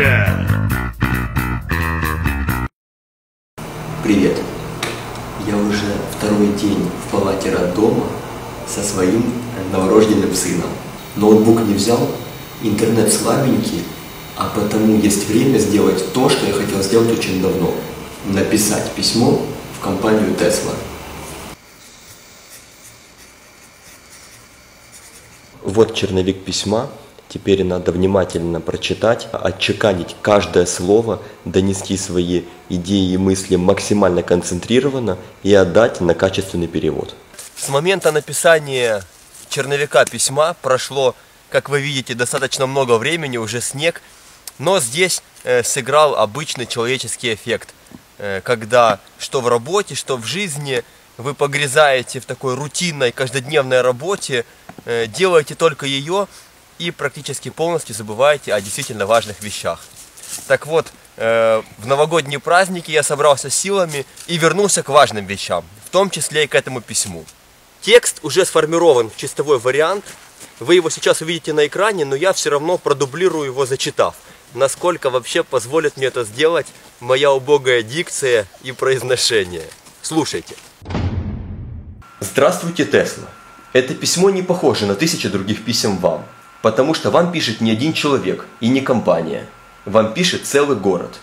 Yeah! Привет. Я уже второй день в палате роддома со своим новорожденным сыном. Ноутбук не взял, интернет слабенький, а потому есть время сделать то, что я хотел сделать очень давно. Написать письмо в компанию Tesla. Вот черновик письма. Теперь надо внимательно прочитать, отчеканить каждое слово, донести свои идеи и мысли максимально концентрированно и отдать на качественный перевод. С момента написания черновика письма прошло, как вы видите, достаточно много времени, уже снег, но здесь э, сыграл обычный человеческий эффект, э, когда что в работе, что в жизни вы погрязаете в такой рутинной каждодневной работе, э, делаете только ее и практически полностью забываете о действительно важных вещах. Так вот, э, в новогодние праздники я собрался силами и вернулся к важным вещам, в том числе и к этому письму. Текст уже сформирован в чистовой вариант, вы его сейчас увидите на экране, но я все равно продублирую его, зачитав. Насколько вообще позволит мне это сделать моя убогая дикция и произношение. Слушайте. Здравствуйте, Тесла. Это письмо не похоже на тысячи других писем вам. Потому что вам пишет не один человек и не компания. Вам пишет целый город.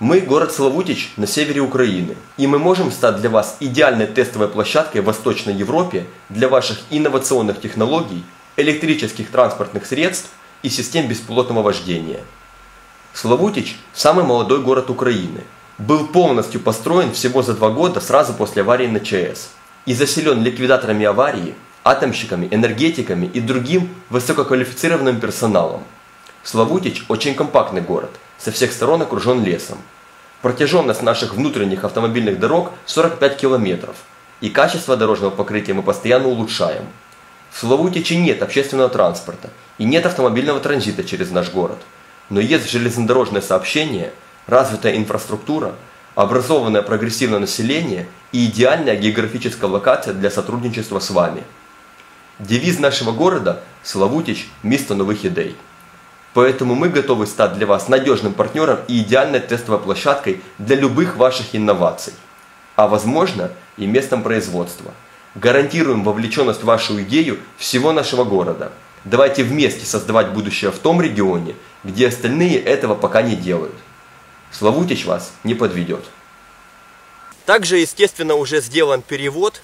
Мы город Славутич на севере Украины, и мы можем стать для вас идеальной тестовой площадкой в Восточной Европе для ваших инновационных технологий, электрических транспортных средств и систем беспилотного вождения. Славутич – самый молодой город Украины. Был полностью построен всего за два года сразу после аварии на ЧАЭС и заселен ликвидаторами аварии – атомщиками, энергетиками и другим высококвалифицированным персоналом. Славутич – очень компактный город, со всех сторон окружен лесом. Протяженность наших внутренних автомобильных дорог 45 километров, и качество дорожного покрытия мы постоянно улучшаем. В Славутиче нет общественного транспорта и нет автомобильного транзита через наш город, но есть железнодорожное сообщение, развитая инфраструктура, образованное прогрессивное население и идеальная географическая локация для сотрудничества с вами – Девиз нашего города – Славутич – место новых идей. Поэтому мы готовы стать для вас надежным партнером и идеальной тестовой площадкой для любых ваших инноваций. А возможно и местом производства. Гарантируем вовлеченность в вашу идею всего нашего города. Давайте вместе создавать будущее в том регионе, где остальные этого пока не делают. Славутич вас не подведет. Также, естественно, уже сделан перевод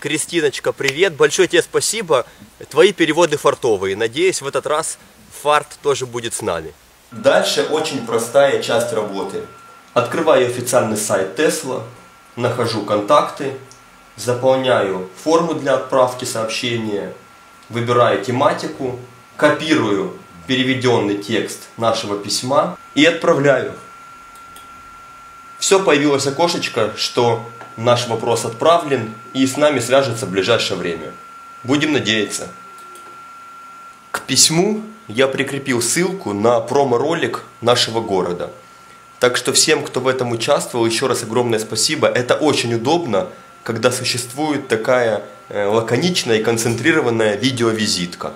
Кристиночка, привет. Большое тебе спасибо. Твои переводы фартовые. Надеюсь, в этот раз фарт тоже будет с нами. Дальше очень простая часть работы. Открываю официальный сайт Tesla, нахожу контакты, заполняю форму для отправки сообщения, выбираю тематику, копирую переведенный текст нашего письма и отправляю. Все, появилось окошечко, что наш вопрос отправлен и с нами свяжется в ближайшее время. Будем надеяться. К письму я прикрепил ссылку на промо-ролик нашего города. Так что всем, кто в этом участвовал, еще раз огромное спасибо. Это очень удобно, когда существует такая э, лаконичная и концентрированная видеовизитка.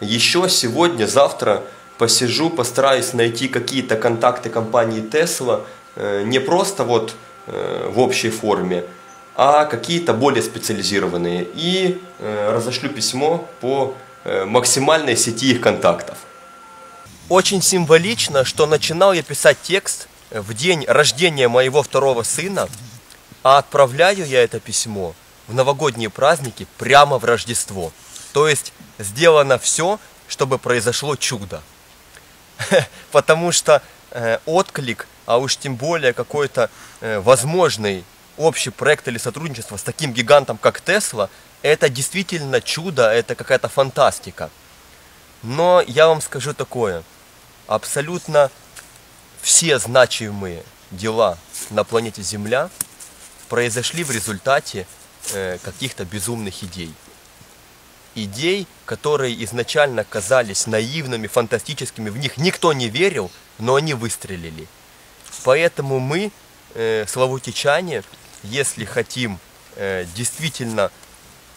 Еще сегодня, завтра посижу, постараюсь найти какие-то контакты компании Tesla, э, не просто вот в общей форме, а какие-то более специализированные. И э, разошлю письмо по э, максимальной сети их контактов. Очень символично, что начинал я писать текст в день рождения моего второго сына, а отправляю я это письмо в новогодние праздники прямо в Рождество. То есть сделано все, чтобы произошло чудо. Потому что отклик а уж тем более какой-то э, возможный общий проект или сотрудничество с таким гигантом, как Тесла, это действительно чудо, это какая-то фантастика. Но я вам скажу такое, абсолютно все значимые дела на планете Земля произошли в результате э, каких-то безумных идей. Идей, которые изначально казались наивными, фантастическими, в них никто не верил, но они выстрелили – Поэтому мы, э, славутичане, если хотим э, действительно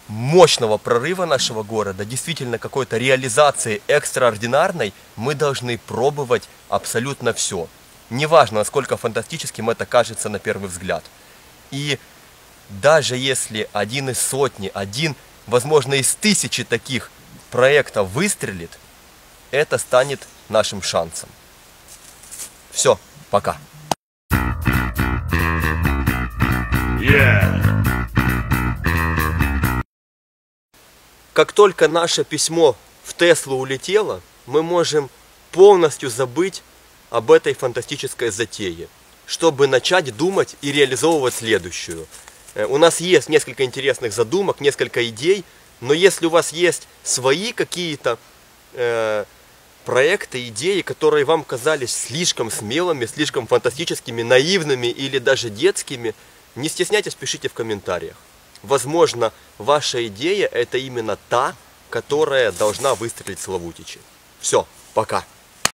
мощного прорыва нашего города, действительно какой-то реализации экстраординарной, мы должны пробовать абсолютно все. Неважно, насколько фантастическим это кажется на первый взгляд. И даже если один из сотни, один, возможно, из тысячи таких проектов выстрелит, это станет нашим шансом. Все, пока. Yeah. Как только наше письмо в Теслу улетело, мы можем полностью забыть об этой фантастической затее, чтобы начать думать и реализовывать следующую. Э, У нас есть несколько интересных задумок, несколько идей, но если у вас есть свои какие-то э, проекты, идеи, которые вам казались слишком смелыми, слишком фантастическими, наивными или даже детскими, не стесняйтесь, пишите в комментариях. Возможно, ваша идея это именно та, которая должна выстрелить Славутичи. Все, пока.